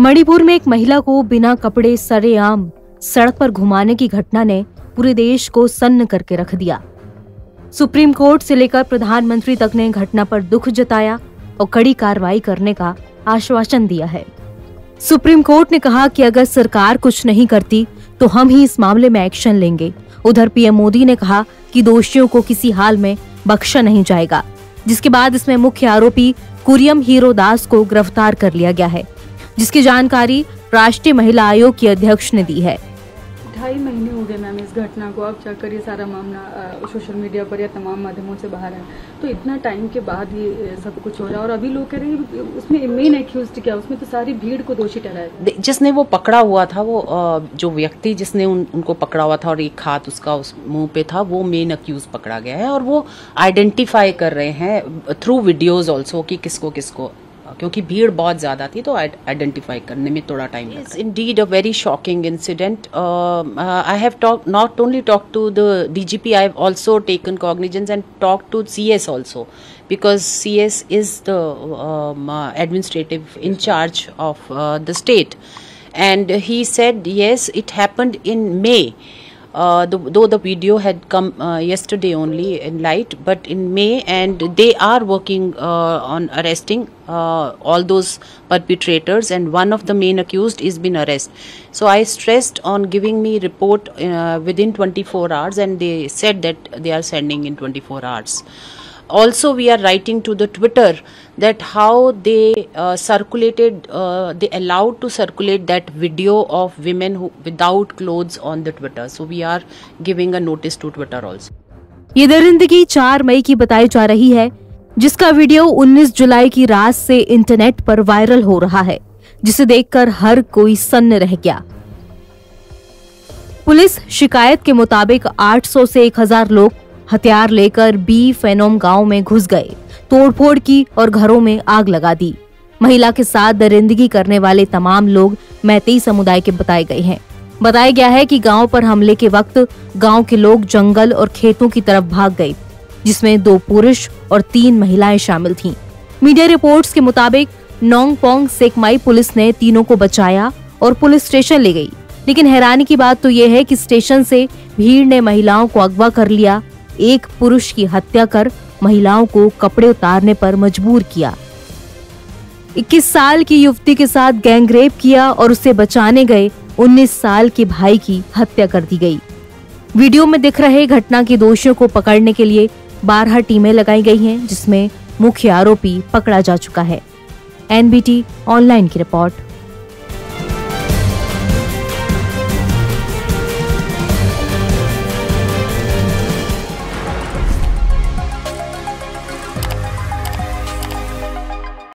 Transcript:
मणिपुर में एक महिला को बिना कपड़े सरेआम सड़क पर घुमाने की घटना ने पूरे देश को सन्न करके रख दिया। सुप्रीम कोर्ट से लेकर प्रधानमंत्री तक ने घटना पर दुख जताया और कड़ी कार्रवाई करने का आश्वासन दिया है। सुप्रीम कोर्ट ने कहा कि अगर सरकार कुछ नहीं करती तो हम ही इस मामले में एक्शन लेंगे। उधर पीएम मोदी ने कहा कि दोषियों को किसी हाल में बख्शा नहीं जाएगा, जिसके बाद इसमें मुख्य आरोपी कुरियम हीरो दास को गिरफ़्तार कर लिया गया है। जिसकी जानकारी राष्ट्रीय महिला आयोग की अध्यक्ष ने दी है। ढाई महीने हो गए मैम इस घटना को। अब जाकर ये सारा मामला सोशल मीडिया पर या तमाम माध्यमों से बाहर है। तो इतना टाइम के बाद ये सब कुछ हो रहा है। और अभी लोग कह रहे हैं उसमें मेन एक्यूज क्या उसमें तो सारी भीड़ को दोषी ठहराया जिसने वो पकड़ा हुआ था वो जो व्यक्ति जिसने उन, उनको पकड़ा हुआ था और एक हाथ उसका उस मुँह पे था वो मेन अक्यूज पकड़ा गया है। और वो आइडेंटिफाई कर रहे हैं थ्रू वीडियोज़ ऑल्सो कि किसको किसको। क्योंकि भीड़ बहुत ज्यादा थी तो आइडेंटिफाई करने में थोड़ा टाइम लगा indeed a very shocking incident I have talk not only talk to the DGP I have also taken cognizance and talk to CS also because CS is the um, uh, administrative in charge of uh, the state. And he said, yes, it happened in May. Uh, the, though the video had come uh, yesterday only in light, but in May, and they are working uh, on arresting uh, all those perpetrators, and one of the main accused is been arrested. So I stressed on giving me report uh, within 24 hours, and they said that they are sending in 24 hours also we are writing to the twitter that how they uh, circulated uh, they allowed to circulate that video of women who without clothes on the twitter so we are giving a notice to twitter also ये दरिंदगी 4 मई की बताई जा रही है जिसका video 19 जुलाई की रात से इंटरनेट पर वायरल हो रहा है जिसे देखकर हर कोई सन्न रह गया पुलिस शिकायत के मुताबिक 800 से 1000 लोग हथियार लेकर बी फेनोम गाँव में घुस गए। तोड़फोड़ की और घरों में आग लगा दी। महिला के साथ दरिंदगी करने वाले तमाम लोग मैतेई समुदाय के बताए गए हैं। बताया गया है कि गाँव पर हमले के वक्त गाँव के लोग जंगल और खेतों की तरफ़ भाग गए, जिसमें दो पुरुष और तीन महिलाएँ शामिल थीं। मीडिया रिपोर्ट्स के मुताबिक नोंग पोंग सेकमाई पुलिस ने तीनों को बचाया और पुलिस स्टेशन ले गई। लेकिन हैरानी की बात तो यह है कि स्टेशन से भीड़ ने महिलाओं को अगवा कर लिया एक पुरुष की हत्या कर महिलाओं को कपड़े उतारने पर मजबूर किया। 21 साल की युवती के साथ गैंगरेप किया और उसे बचाने गए 19 साल के भाई की हत्या कर दी गई। वीडियो में दिख रहे घटना के दोषियों को पकड़ने के लिए बारह टीमें लगाई गई हैं, जिसमें मुख्य आरोपी पकड़ा जा चुका है। एनबीटी ऑनलाइन की रिपोर्ट।